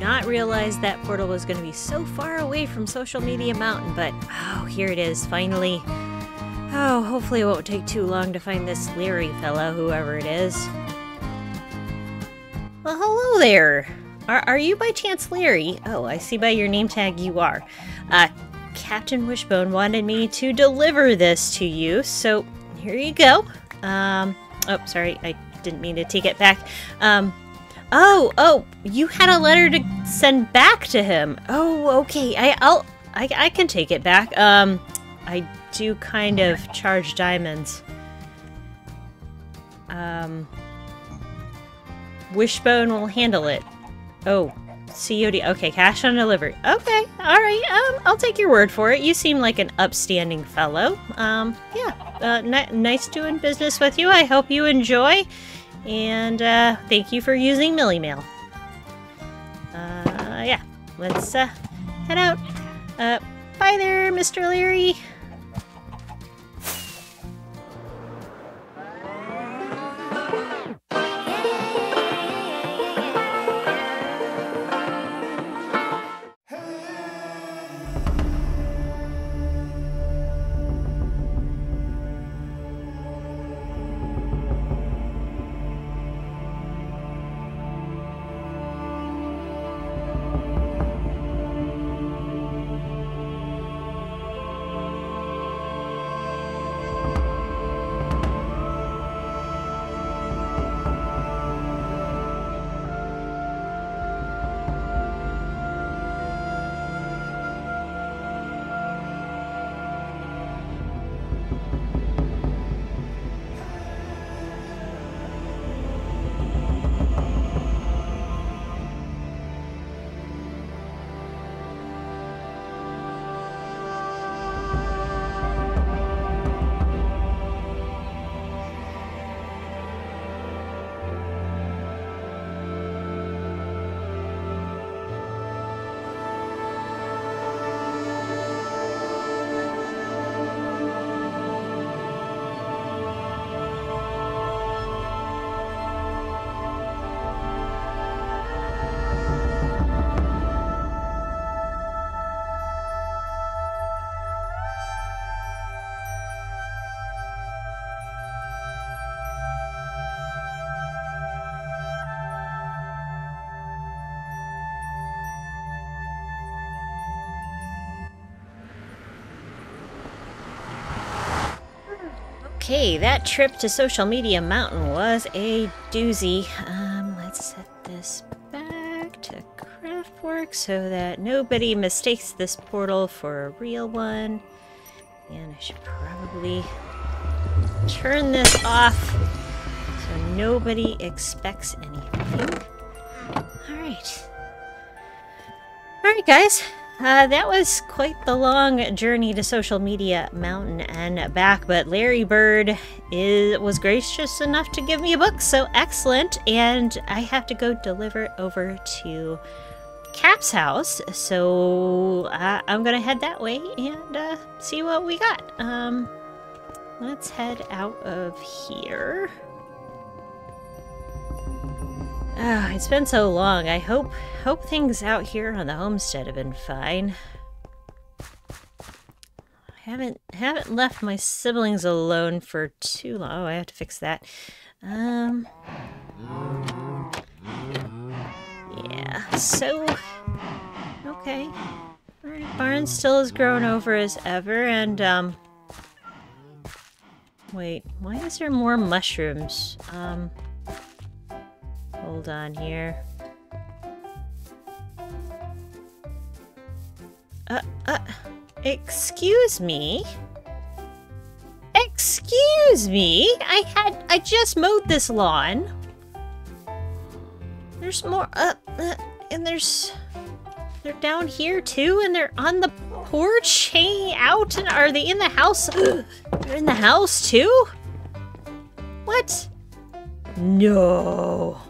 Not realize that portal was going to be so far away from Social Media Mountain, but oh, here it is, finally. Oh, hopefully it won't take too long to find this Larry fellow, whoever it is. Well, hello there. Are, are you by chance Larry? Oh, I see by your name tag you are. Uh, Captain Wishbone wanted me to deliver this to you, so here you go. Um, oh, sorry, I didn't mean to take it back. Um, oh, oh, you had a letter to send back to him. Oh, okay, I, I'll, I, I can take it back. Um, I do kind of charge diamonds. Um, Wishbone will handle it. Oh, COD. Okay, cash on delivery. Okay, all right. Um, I'll take your word for it. You seem like an upstanding fellow. Um, yeah. Uh, nice doing business with you. I hope you enjoy, and uh, thank you for using Milly Mail. Uh, yeah. Let's uh, head out. Uh, bye there, Mr. Leary. Okay, that trip to Social Media Mountain was a doozy. Um, let's set this back to Craftwork so that nobody mistakes this portal for a real one. And I should probably turn this off so nobody expects anything. Alright. Alright guys, uh, that was quite the long journey to Social Media Mountain and back, but Larry Bird is, was gracious enough to give me a book, so excellent. And I have to go deliver it over to Cap's house, so uh, I'm gonna head that way and uh, see what we got. Um, let's head out of here. Oh, it's been so long. I hope hope things out here on the homestead have been fine. I haven't haven't left my siblings alone for too long. Oh, I have to fix that. Um Yeah, so okay. Alright, Barn still is grown over as ever and um Wait, why is there more mushrooms? Um Hold on here. Uh, uh, excuse me? Excuse me? I had, I just mowed this lawn. There's more, uh, uh and there's, they're down here too, and they're on the porch hanging out, and are they in the house? they're in the house too? What? No.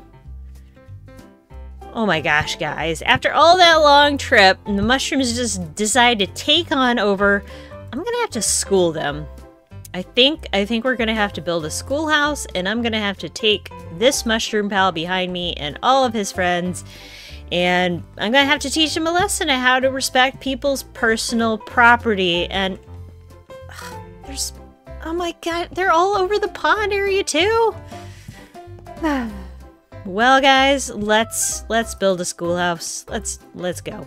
Oh my gosh, guys. After all that long trip, and the mushrooms just decide to take on over, I'm gonna have to school them. I think I think we're gonna have to build a schoolhouse, and I'm gonna have to take this mushroom pal behind me and all of his friends, And I'm gonna have to teach them a lesson on how to respect people's personal property. And there's, oh my god, they're all over the pond area too. well, guys, let's let's build a schoolhouse. Let's let's go.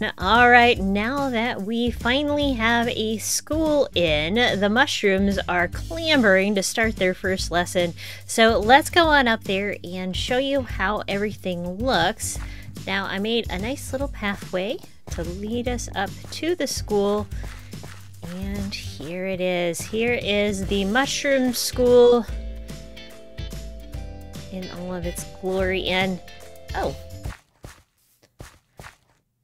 All right, now that we finally have a school in, the mushrooms are clambering to start their first lesson. So let's go on up there and show you how everything looks. Now, I made a nice little pathway to lead us up to the school. And here it is. Here is the mushroom school in all of its glory. And, oh,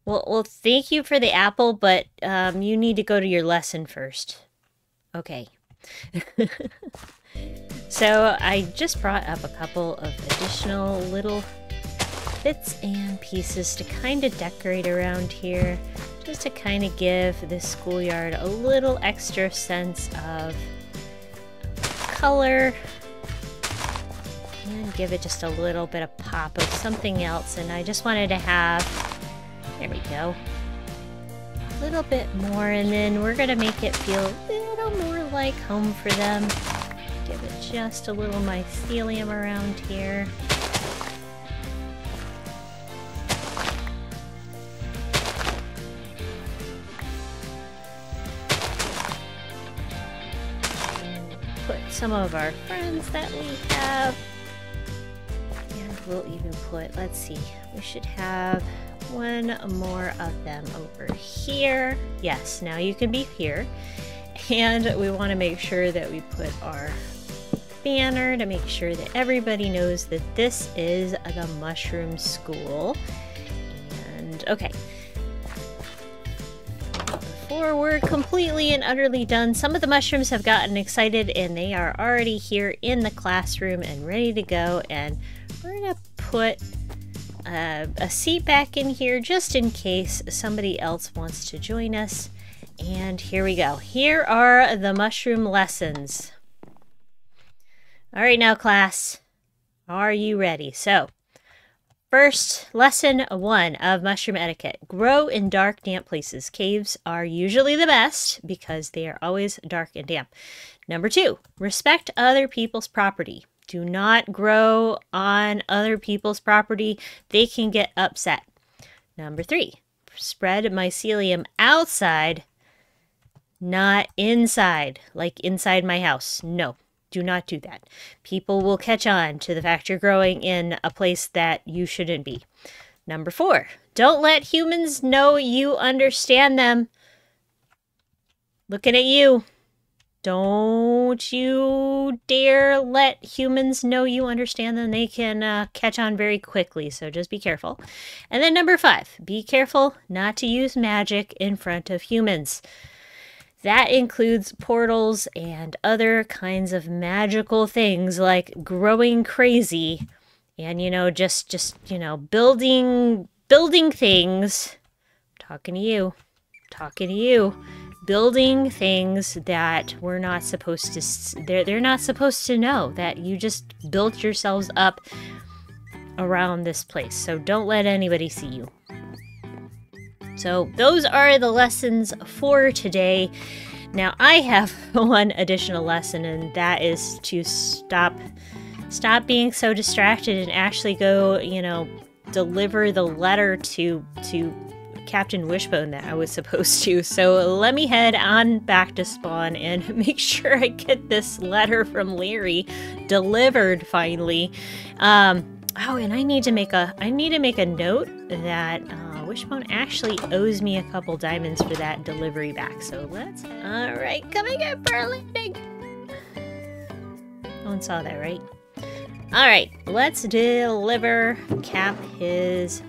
well, well, thank you for the apple, but um, you need to go to your lesson first. Okay. so I just brought up a couple of additional little bits and pieces to kind of decorate around here, just to kind of give this schoolyard a little extra sense of color and give it just a little bit of pop of something else. And I just wanted to have there we go. A little bit more, and then we're gonna make it feel a little more like home for them. Give it just a little mycelium around here. put some of our friends that we have. And we'll even put, let's see, we should have one more of them over here. Yes, now you can be here. And we want to make sure that we put our banner to make sure that everybody knows that this is the Mushroom School. And okay. Before we're completely and utterly done, some of the mushrooms have gotten excited and they are already here in the classroom and ready to go. And we're going to put uh, a seat back in here just in case somebody else wants to join us. And here we go. Here are the mushroom lessons. All right, now, class, are you ready? So, First, lesson one of mushroom etiquette. Grow in dark, damp places. Caves are usually the best because they are always dark and damp. Number two, respect other people's property. Do not grow on other people's property. They can get upset. Number three, spread mycelium outside, not inside, like inside my house. No, do not do that. People will catch on to the fact you're growing in a place that you shouldn't be. Number four, don't let humans know you understand them. Looking at you. Don't you dare let humans know you understand them. They can uh, catch on very quickly, so just be careful. And then number five, be careful not to use magic in front of humans. That includes portals and other kinds of magical things like growing crazy and you know just just you know building building things talking to you talking to you building things that we're not supposed to they're, they're not supposed to know that you just built yourselves up around this place so don't let anybody see you so those are the lessons for today. Now I have one additional lesson and that is to stop stop being so distracted and actually go, you know, deliver the letter to to Captain Wishbone that I was supposed to. So let me head on back to Spawn and make sure I get this letter from Larry delivered finally. Um, oh, and I need to make a I need to make a note that uh, Wishbone actually owes me a couple diamonds for that delivery back. So let's. All right, coming in for landing. No one saw that, right? All right, let's deliver Cap his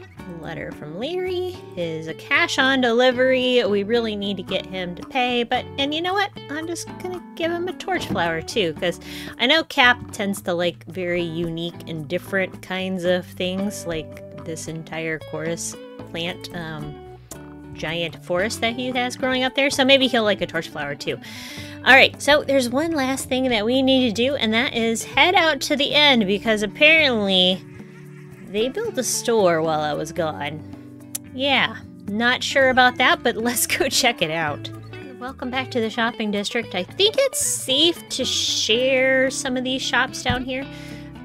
letter from Leary. His a cash on delivery. We really need to get him to pay, but and you know what? I'm just gonna give him a torch flower too, because I know Cap tends to like very unique and different kinds of things, like this entire chorus plant um, giant forest that he has growing up there. So maybe he'll like a torch flower too. All right, so there's one last thing that we need to do, and that is head out to the end because apparently they built a store while I was gone. Yeah, not sure about that, but let's go check it out. Welcome back to the shopping district. I think it's safe to share some of these shops down here,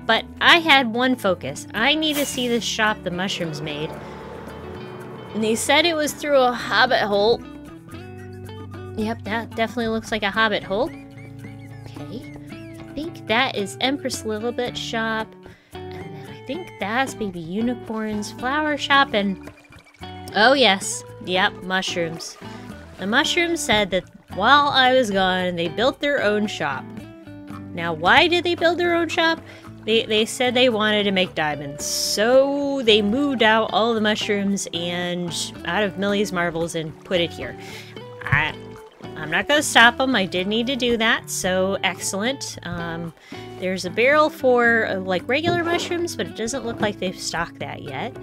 but I had one focus. I need to see this shop the mushrooms made. And they said it was through a hobbit hole. Yep, that definitely looks like a hobbit hole. Okay. I think that is Empress Littlebit shop. Think that's Baby Unicorn's flower shop. And oh, yes. Yep, mushrooms. The mushrooms said that while I was gone, they built their own shop. Now, why did they build their own shop? They, they said they wanted to make diamonds, so they moved out all the mushrooms and out of Milly's marbles and put it here. I, I'm not going to stop them. I did need to do that, so excellent. Um, there's a barrel for uh, like regular mushrooms, but it doesn't look like they've stocked that yet.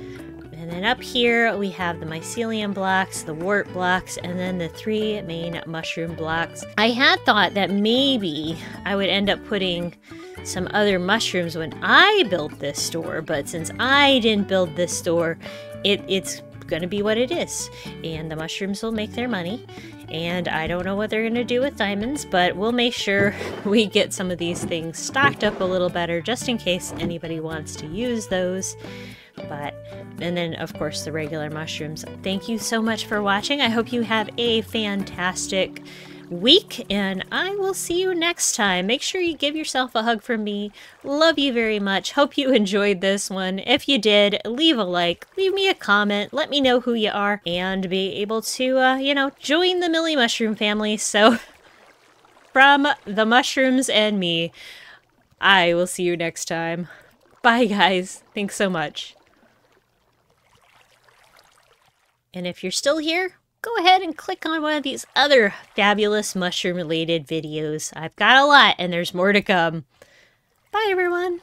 And then up here we have the mycelium blocks, the wart blocks, and then the three main mushroom blocks. I had thought that maybe I would end up putting some other mushrooms when I built this store, but since I didn't build this store, it, it's going to be what it is. And the mushrooms will make their money. And I don't know what they're going to do with diamonds, but we'll make sure we get some of these things stocked up a little better just in case anybody wants to use those. But, and then of course the regular mushrooms. Thank you so much for watching. I hope you have a fantastic week, and I will see you next time. Make sure you give yourself a hug from me. Love you very much. Hope you enjoyed this one. If you did, leave a like, leave me a comment, let me know who you are, and be able to, uh, you know, join the Milly Mushroom family. So, from the mushrooms and me, I will see you next time. Bye, guys. Thanks so much. And if you're still here, go ahead and click on one of these other fabulous mushroom related videos. I've got a lot and there's more to come. Bye everyone!